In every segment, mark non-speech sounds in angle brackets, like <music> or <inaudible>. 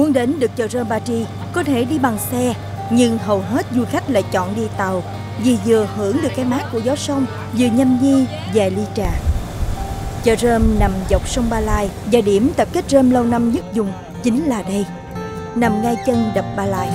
Muốn đến được chợ Rơm Ba Tri có thể đi bằng xe, nhưng hầu hết du khách lại chọn đi tàu vì vừa hưởng được cái mát của gió sông, vừa nhâm nhi vài ly trà. Chợ Rơm nằm dọc sông Ba Lai và điểm tập kết rơm lâu năm nhất dùng chính là đây, nằm ngay chân đập Ba Lai.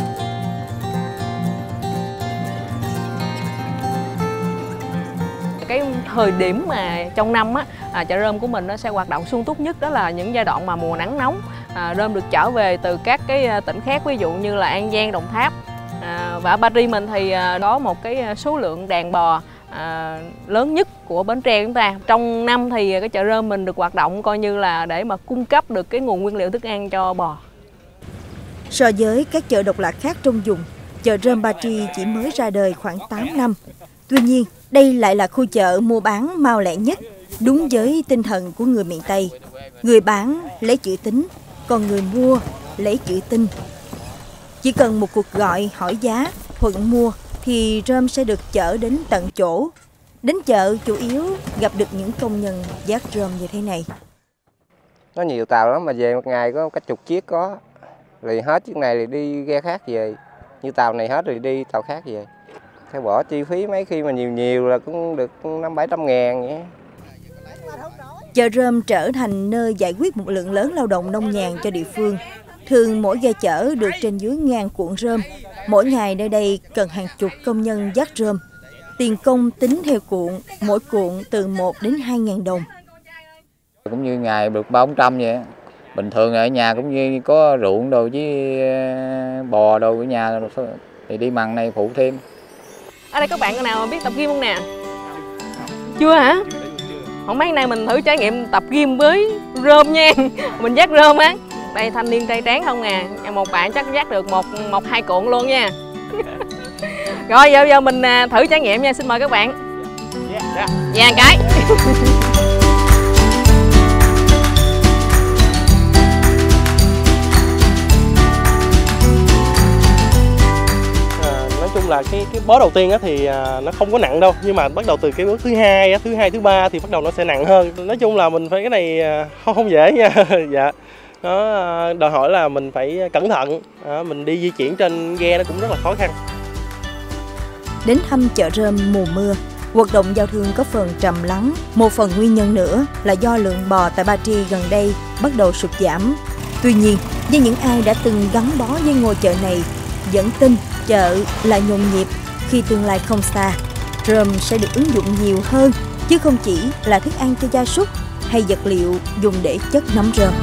Cái thời điểm mà trong năm á à, chợ rơm của mình nó sẽ hoạt động sung túc nhất đó là những giai đoạn mà mùa nắng nóng. À, rơm được trở về từ các cái à, tỉnh khác ví dụ như là An Giang, Đồng Tháp. À, và ở Paris mình thì à, có một cái à, số lượng đàn bò à, lớn nhất của Bến Tre chúng ta. Trong năm thì cái chợ rơm mình được hoạt động coi như là để mà cung cấp được cái nguồn nguyên liệu thức ăn cho bò. So với các chợ độc lạ khác trong vùng, chợ Rơm Ba Tri chỉ mới ra đời khoảng 8 năm. Tuy nhiên, đây lại là khu chợ mua bán mau lẹ nhất, đúng với tinh thần của người miền Tây. Người bán lấy chữ tính, còn người mua lấy chữ tin. Chỉ cần một cuộc gọi hỏi giá, thuận mua thì rơm sẽ được chở đến tận chỗ. Đến chợ chủ yếu gặp được những công nhân giác rơm như thế này. nó nhiều tàu lắm mà về một ngày có cả chục chiếc có. Thì hết chiếc này thì đi ghe khác về. Như tàu này hết rồi đi tàu khác về. Theo bỏ chi phí mấy khi mà nhiều nhiều là cũng được năm bảy trăm ngàn vậy. Chợ rơm trở thành nơi giải quyết một lượng lớn lao động nông nhàn cho địa phương. Thường mỗi ghe chở được trên dưới ngàn cuộn rơm. Mỗi ngày nơi đây cần hàng chục công nhân vác rơm. Tiền công tính theo cuộn, mỗi cuộn từ 1 đến 2 ngàn đồng. cũng như ngày được ba bốn trăm vậy á. bình thường ở nhà cũng như có ruộng đồ với ờ, bò đồ ở nhà thì đi mằng này phụ thêm ở đây các bạn nào biết tập gym không nè? Chưa hả? Hôm mấy nay mình thử trải nghiệm tập gym với rơm nha. <laughs> Mình dắt rơm á. Đây thanh niên trai tráng không à một bạn chắc dắt được một một hai cuộn luôn nha. <laughs> Rồi giờ giờ mình à, thử trải nghiệm nha. Xin mời các bạn. Dạ cái À, <laughs> nói chung là cái cái bó đầu tiên á thì à, nó không có nặng đâu. Nhưng mà bắt đầu từ cái bước thứ hai á, thứ hai thứ ba thì bắt đầu nó sẽ nặng hơn. Nói chung là mình phải cái này à, <laughs> không không dễ nha. <laughs> Dạ. Nó à, đòi hỏi là mình phải cẩn thận. À, mình đi di chuyển trên ghe nó cũng rất là khó khăn. Đến thăm chợ rơm mùa mưa, hoạt động giao thương có phần trầm lắng. Một phần nguyên nhân nữa là do lượng bò tại Ba Tri gần đây bắt đầu sụt giảm. Tuy nhiên, với những ai đã từng gắn bó với ngôi chợ này, vẫn tin chợ là nhộn nhịp khi tương lai không xa. Rơm sẽ được ứng dụng nhiều hơn, chứ không chỉ là thức ăn cho gia súc hay vật liệu dùng để chất nấm rơm.